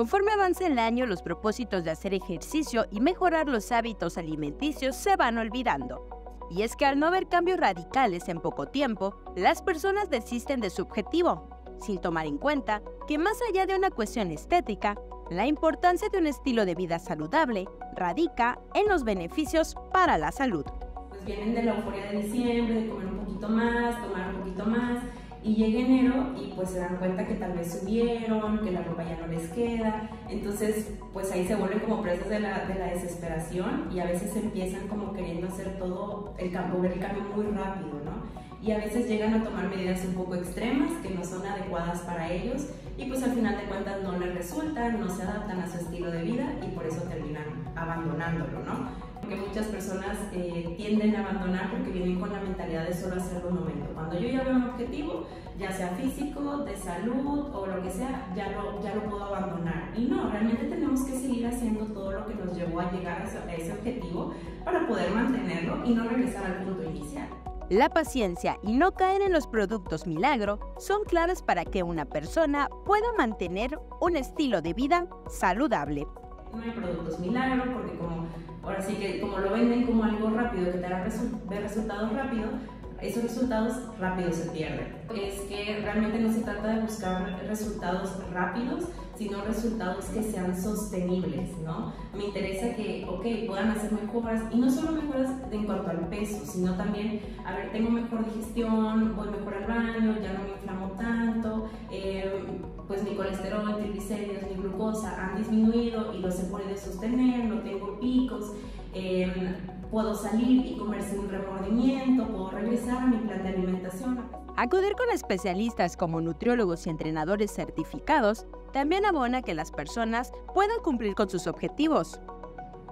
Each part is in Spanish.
Conforme avance el año, los propósitos de hacer ejercicio y mejorar los hábitos alimenticios se van olvidando. Y es que al no haber cambios radicales en poco tiempo, las personas desisten de su objetivo, sin tomar en cuenta que más allá de una cuestión estética, la importancia de un estilo de vida saludable radica en los beneficios para la salud. Pues vienen de la euforia de diciembre, de comer un poquito más, tomar un poquito más, y llega enero y pues se dan cuenta que tal vez subieron, que la ropa ya no les queda, entonces pues ahí se vuelven como presas de la, de la desesperación y a veces empiezan como queriendo hacer todo el ver el cambio muy rápido, ¿no? y a veces llegan a tomar medidas un poco extremas que no son adecuadas para ellos y pues al final de cuentas no les resultan, no se adaptan a su estilo de vida y por eso terminan abandonándolo, ¿no? Porque muchas personas eh, tienden a abandonar porque vienen con la mentalidad de solo hacerlo un momento. Cuando yo ya veo un objetivo, ya sea físico, de salud o lo que sea, ya lo, ya lo puedo abandonar. Y no, realmente tenemos que seguir haciendo todo lo que nos llevó a llegar a ese objetivo para poder mantenerlo y no regresar al punto inicial. La paciencia y no caer en los productos milagro son claves para que una persona pueda mantener un estilo de vida saludable. No hay productos milagro porque como ahora sí que como lo venden como algo rápido que te hará ver resultados rápidos, esos resultados rápidos se pierden. Es que realmente no se trata de buscar resultados rápidos, sino resultados que sean sostenibles, ¿no? Me interesa que, ok, puedan hacer mejoras, y no solo mejoras en cuanto al peso, sino también, a ver, tengo mejor digestión, voy mejor al baño, ya no me inflamo tanto, colesterol, triglicéridos, mi glucosa han disminuido y los se puede sostener, no tengo picos, eh, puedo salir y comer sin remordimiento, puedo regresar a mi plan de alimentación. Acudir con especialistas como nutriólogos y entrenadores certificados también abona que las personas puedan cumplir con sus objetivos.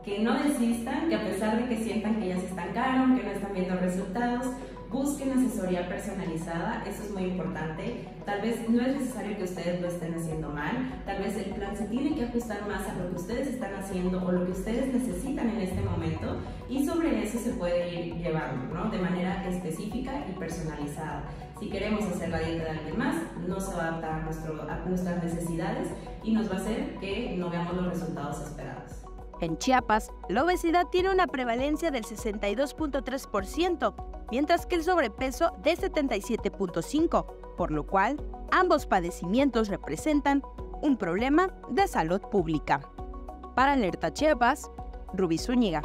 Que no desistan, que a pesar de que sientan que ya se estancaron, que no están viendo resultados, busquen asesoría personalizada, eso es muy importante. Tal vez no es necesario que ustedes lo estén haciendo mal, tal vez el plan se tiene que ajustar más a lo que ustedes están haciendo o lo que ustedes necesitan en este momento y sobre eso se puede ir llevando, ¿no? De manera específica y personalizada. Si queremos hacer la dieta de alguien más, no se va a adaptar a, a nuestras necesidades y nos va a hacer que no veamos los resultados esperados. En Chiapas, la obesidad tiene una prevalencia del 62.3%, mientras que el sobrepeso de 77.5%, por lo cual ambos padecimientos representan un problema de salud pública. Para Alerta Chiapas, Rubí Zúñiga.